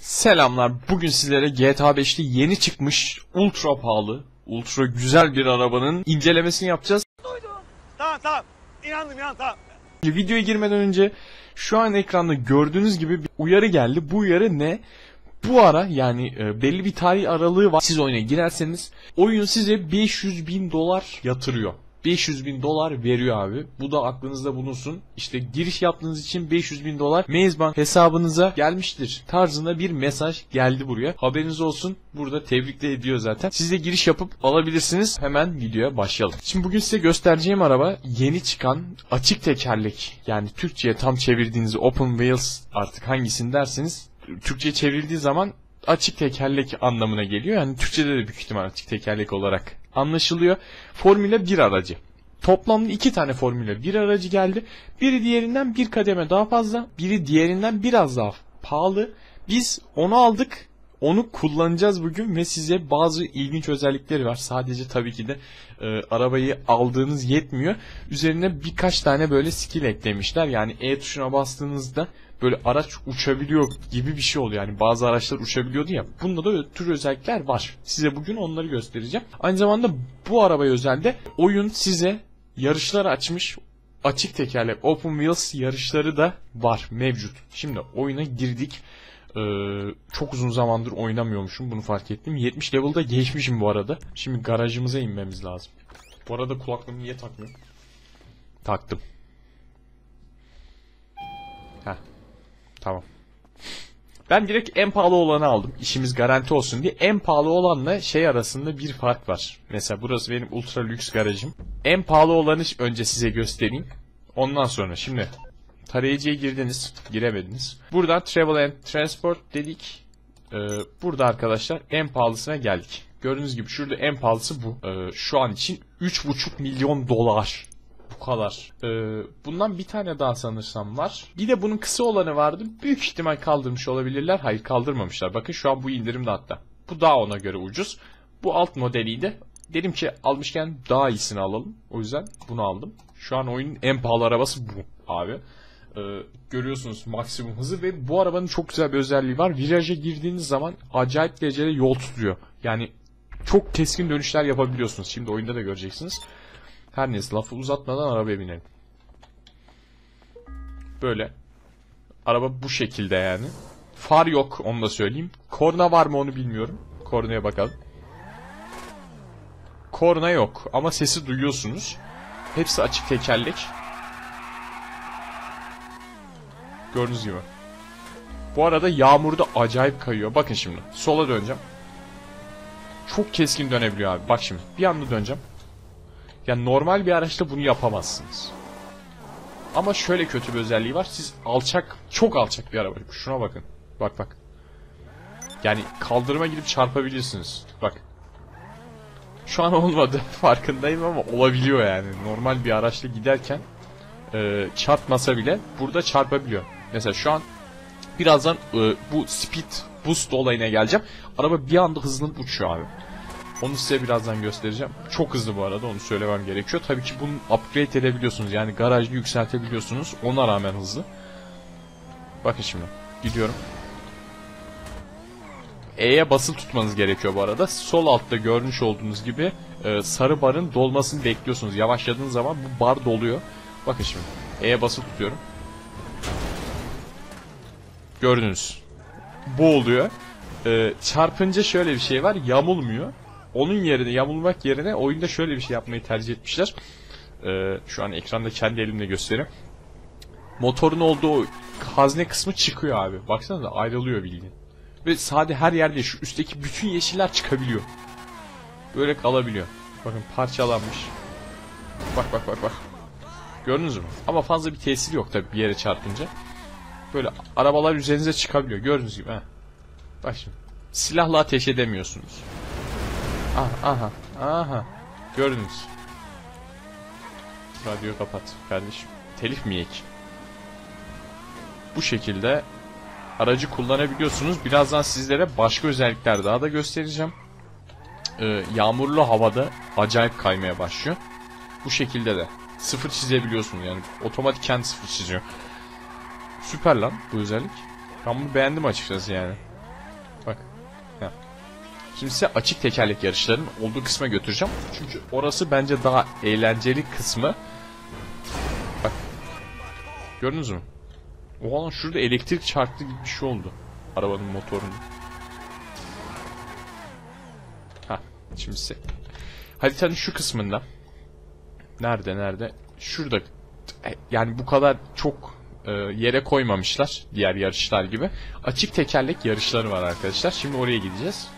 Selamlar. Bugün sizlere GTA 5'te yeni çıkmış ultra pahalı, ultra güzel bir arabanın incelemesini yapacağız. Tamam tamam. İnandım inan tamam. Videoya girmeden önce şu an ekranda gördüğünüz gibi bir uyarı geldi. Bu uyarı ne? Bu ara yani e, belli bir tarih aralığı var. Siz oyuna girerseniz oyun size 500 bin dolar yatırıyor. 500 bin dolar veriyor abi. Bu da aklınızda bulunsun. İşte giriş yaptığınız için 500 bin dolar Mazebank hesabınıza gelmiştir. Tarzında bir mesaj geldi buraya. Haberiniz olsun. Burada tebrik ediyor zaten. Siz de giriş yapıp alabilirsiniz. Hemen videoya başlayalım. Şimdi bugün size göstereceğim araba yeni çıkan açık tekerlek. Yani Türkçe'ye tam çevirdiğiniz open wheels artık hangisini derseniz Türkçe'ye çevrildiği zaman açık tekerlek anlamına geliyor. Yani Türkçe'de de büyük ihtimal açık tekerlek olarak anlaşılıyor. Formula 1 aracı. Toplamda iki tane Formula 1 aracı geldi. Biri diğerinden bir kademe daha fazla, biri diğerinden biraz daha pahalı. Biz onu aldık. Onu kullanacağız bugün ve size bazı ilginç özellikleri var. Sadece tabii ki de e, arabayı aldığınız yetmiyor. Üzerine birkaç tane böyle skill eklemişler. Yani E tuşuna bastığınızda böyle araç uçabiliyor gibi bir şey oluyor. Yani bazı araçlar uçabiliyordu ya. Bunda da tür özellikler var. Size bugün onları göstereceğim. Aynı zamanda bu arabaya özelde oyun size yarışlar açmış. Açık tekerlek Open Wheels yarışları da var mevcut. Şimdi oyuna girdik. Ee, çok uzun zamandır oynamıyormuşum bunu fark ettim. 70 level'da geçmişim bu arada. Şimdi garajımıza inmemiz lazım. Bu arada kulaklığımı niye takmıyorum? Taktım. Tamam. Ben direkt en pahalı olanı aldım. İşimiz garanti olsun diye. En pahalı olanla şey arasında bir fark var. Mesela burası benim ultra lüks garajım. En pahalı olanı önce size göstereyim. Ondan sonra şimdi tarayıcıya girdiniz. Giremediniz. Buradan Travel and Transport dedik. Ee, burada arkadaşlar en pahalısına geldik. Gördüğünüz gibi şurada en pahalısı bu. Ee, şu an için 3,5 milyon dolar. Bu kadar. Ee, bundan bir tane daha sanırsam var. Bir de bunun kısa olanı vardı. Büyük ihtimal kaldırmış olabilirler. Hayır kaldırmamışlar. Bakın şu an bu indirimde hatta. Bu daha ona göre ucuz. Bu alt modeliydi. Dedim ki almışken daha iyisini alalım. O yüzden bunu aldım. Şu an oyunun en pahalı arabası bu abi. Ee, görüyorsunuz maksimum hızı ve bu arabanın çok güzel bir özelliği var. Viraja girdiğiniz zaman acayip derecede yol tutuyor. Yani çok keskin dönüşler yapabiliyorsunuz. Şimdi oyunda da göreceksiniz. Her neyse lafı uzatmadan arabaya binelim. Böyle. Araba bu şekilde yani. Far yok onu da söyleyeyim. Korna var mı onu bilmiyorum. Kornaya bakalım. Korna yok ama sesi duyuyorsunuz. Hepsi açık tekerlek. Gördüğünüz gibi. Bu arada yağmurda acayip kayıyor. Bakın şimdi. Sola döneceğim. Çok keskin dönebiliyor abi. Bak şimdi. Bir anda döneceğim. Yani normal bir araçta bunu yapamazsınız. Ama şöyle kötü bir özelliği var. Siz alçak, çok alçak bir araba. Şuna bakın. Bak bak. Yani kaldırıma girip çarpabilirsiniz. Bak. Şu an olmadı. Farkındayım ama olabiliyor yani. Normal bir araçla giderken e, çarpmasa bile burada çarpabiliyor. Mesela şu an birazdan e, bu speed boost olayına geleceğim. Araba bir anda hızlanıp uçuyor abi. Onu size birazdan göstereceğim. Çok hızlı bu arada onu söylemem gerekiyor. Tabii ki bunu upgrade edebiliyorsunuz. Yani garajlı yükseltebiliyorsunuz. Ona rağmen hızlı. Bakın şimdi. Gidiyorum. E'ye basılı tutmanız gerekiyor bu arada. Sol altta görmüş olduğunuz gibi e, sarı barın dolmasını bekliyorsunuz. Yavaşladığınız zaman bu bar doluyor. Bakın şimdi. E'ye basılı tutuyorum. Gördünüz. Bu oluyor. E, çarpınca şöyle bir şey var. Yamulmuyor. Onun yerine yamulmak yerine oyunda şöyle bir şey yapmayı tercih etmişler. Ee, şu an ekranda kendi elimle göstereyim. Motorun olduğu hazne kısmı çıkıyor abi. Baksana da ayrılıyor bildiğin. Ve sade her yerde şu üstteki bütün yeşiller çıkabiliyor. Böyle kalabiliyor. Bakın parçalanmış. Bak bak bak bak. Gördünüz mü? Ama fazla bir tesiri yok tabi bir yere çarpınca. Böyle arabalar üzerinize çıkabiliyor. Gördüğünüz gibi. He. Bak şimdi. Silahla ateş edemiyorsunuz. Aha, aha. Gördünüz. Radyoyu kapat kardeşim. Telif mi yek? Bu şekilde aracı kullanabiliyorsunuz. Birazdan sizlere başka özellikler daha da göstereceğim. Ee, yağmurlu havada acayip kaymaya başlıyor. Bu şekilde de sıfır çizebiliyorsunuz yani otomatik kendi sıfır çiziyor. Süper lan bu özellik. Ben bunu beğendim açıkçası yani. Heh. Size açık tekerlek yarışlarının olduğu kısma götüreceğim. Çünkü orası bence daha eğlenceli kısmı. Bak. Gördünüz mü? Oha lan şurada elektrik çarptı gibi bir şey oldu. Arabanın motorunun. Ha, şimdi size. Haritanın şu kısmında. Nerede nerede? Şurada. E, Yani bu kadar çok e, yere koymamışlar diğer yarışlar gibi. Açık tekerlek yarışları var arkadaşlar. Şimdi oraya gideceğiz.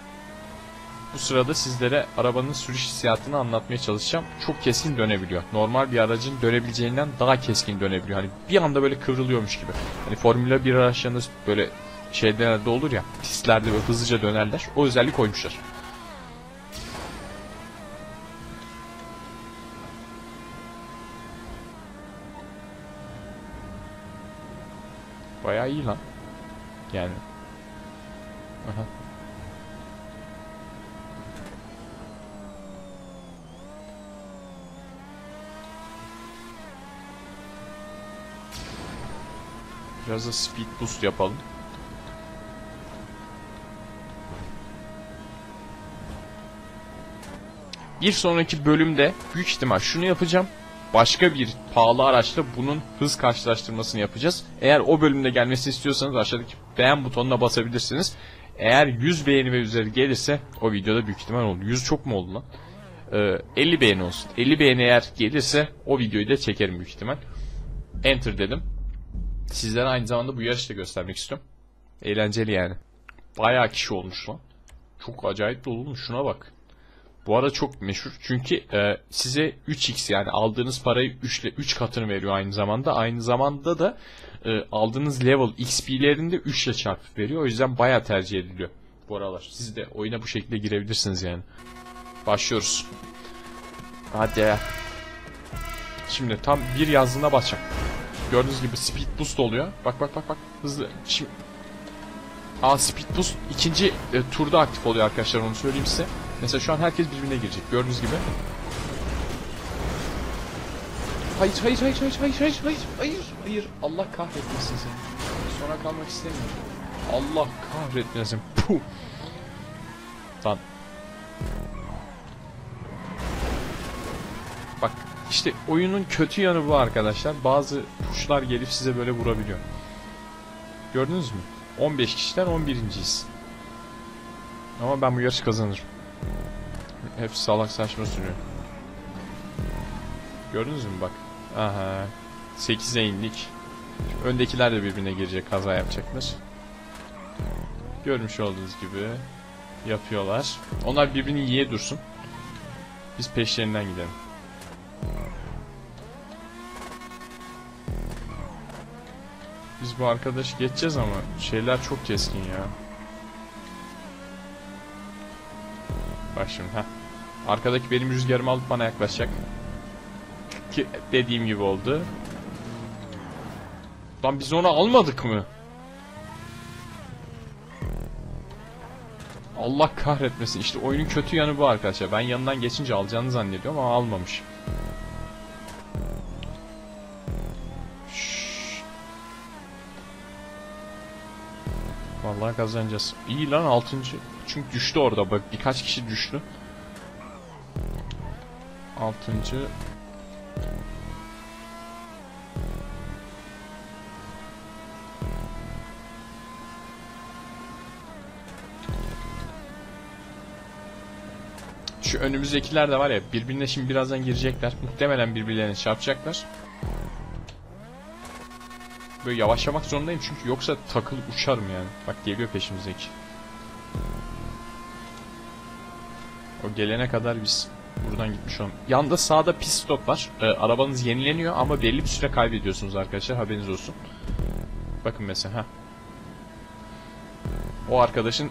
Bu sırada sizlere arabanın sürüş hissiyatını anlatmaya çalışacağım. Çok keskin dönebiliyor. Normal bir aracın dönebileceğinden daha keskin dönebiliyor. Hani bir anda böyle kıvrılıyormuş gibi. Hani Formula 1 araçlarında böyle şeylerde olur ya, pistlerde böyle hızlıca dönerler. O özellik koymuşlar. Bayağı iyi lan. Yani. Biraz da speed boost yapalım. Bir sonraki bölümde büyük ihtimal şunu yapacağım. Başka bir pahalı araçla bunun hız karşılaştırmasını yapacağız. Eğer o bölümde gelmesini istiyorsanız aşağıdaki beğen butonuna basabilirsiniz. Eğer 100 beğeni ve üzeri gelirse o videoda büyük ihtimal olur. 100 çok mu oldu lan? Ee, 50 beğeni olsun. 50 beğeni eğer gelirse o videoyu da çekerim büyük ihtimal. Enter dedim. Sizlere aynı zamanda bu yarışı da göstermek istiyorum. Eğlenceli yani. Bayağı kişi olmuş lan. Çok acayip dolu şuna bak. Bu arada çok meşhur çünkü e, size 3x yani aldığınız parayı 3 ile 3 katını veriyor aynı zamanda. Aynı zamanda da e, aldığınız level XP'lerini de 3 ile çarpıp veriyor. O yüzden bayağı tercih ediliyor bu aralar. Siz de oyuna bu şekilde girebilirsiniz yani. Başlıyoruz. Hadi. Şimdi tam bir yazdığına basacağım. Gördüğünüz gibi speed boost oluyor. Bak bak bak bak. Hızlı. Şimdi Aa speed boost ikinci e, turda aktif oluyor arkadaşlar onu söyleyeyim size. Mesela şu an herkes birbirine girecek. Gördüğünüz gibi. Hayır hayır hayır hayır hayır hayır hayır hayır hayır Allah kahretmesin seni. Sonra kalmak istemiyorum. Allah kahretmesin. Puh. Lan. İşte oyunun kötü yanı bu arkadaşlar. Bazı tuşlar gelip size böyle vurabiliyor. Gördünüz mü? 15 kişiden 11.yiz. Ama ben bu yarışı kazanırım. Hep salak saçma sürüyor. Gördünüz mü bak. Aha. 8'e indik. Öndekiler de birbirine girecek kaza yapacaklar. Görmüş olduğunuz gibi yapıyorlar. Onlar birbirini yiye dursun. Biz peşlerinden gidelim. Biz bu arkadaş geçeceğiz ama şeyler çok keskin ya. Bak şimdi ha. Arkadaki benim rüzgarımı alıp bana yaklaşacak. Ki dediğim gibi oldu. Lan biz onu almadık mı? Allah kahretmesin. İşte oyunun kötü yanı bu arkadaşlar. Ben yanından geçince alacağını zannediyorum ama almamış. Vallahi kazanacağız. İyi lan 6. Çünkü düştü orada bak birkaç kişi düştü. 6. Şu önümüzdekiler de var ya birbirine şimdi birazdan girecekler. Muhtemelen birbirlerine çarpacaklar. Böyle yavaşlamak zorundayım çünkü yoksa takılıp uçarım yani. Bak geliyor peşimizdeki. O gelene kadar biz buradan gitmiş olalım. Yanda sağda pit stop var. Ee, arabanız yenileniyor ama belli bir süre kaybediyorsunuz arkadaşlar haberiniz olsun. Bakın mesela. O arkadaşın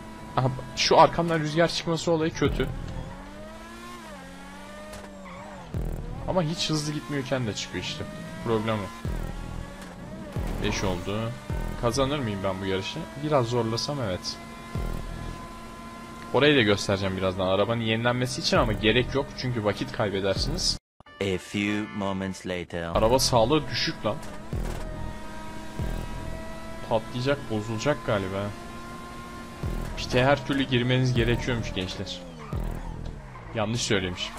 şu arkamdan rüzgar çıkması olayı kötü. Ama hiç hızlı gitmiyorken de çıkıyor işte. Problem o. 5 oldu. Kazanır mıyım ben bu yarışı? Biraz zorlasam evet. Orayı da göstereceğim birazdan arabanın yenilenmesi için ama gerek yok çünkü vakit kaybedersiniz. A few moments later. Araba sağlığı düşük lan. Patlayacak, bozulacak galiba. Lastiğe her türlü girmeniz gerekiyormuş gençler. Yanlış söylemiş.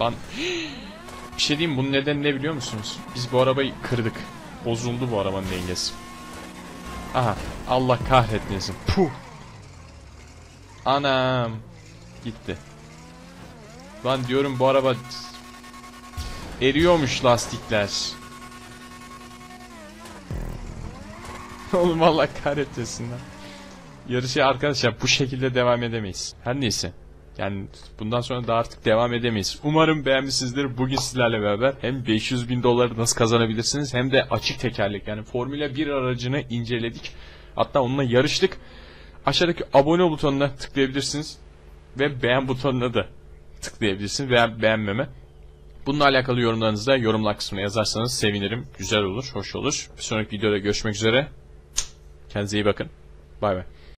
Lan bir şey diyeyim bunun nedeni ne biliyor musunuz? Biz bu arabayı kırdık. Bozuldu bu arabanın dengesi. Aha Allah kahretmesin. Puh. Anam. Gitti. Lan diyorum bu araba eriyormuş lastikler. Oğlum Allah kahretmesin lan. Yarışa arkadaşlar bu şekilde devam edemeyiz. Her neyse. Yani bundan sonra da artık devam edemeyiz. Umarım beğenmişsinizdir. Bugün sizlerle beraber hem 500 bin doları nasıl kazanabilirsiniz hem de açık tekerlek yani Formula 1 aracını inceledik. Hatta onunla yarıştık. Aşağıdaki abone butonuna tıklayabilirsiniz. Ve beğen butonuna da tıklayabilirsiniz veya beğenmeme. Bununla alakalı yorumlarınızı da yorumlar kısmına yazarsanız sevinirim. Güzel olur, hoş olur. Bir sonraki videoda görüşmek üzere. Kendinize iyi bakın. Bay bay.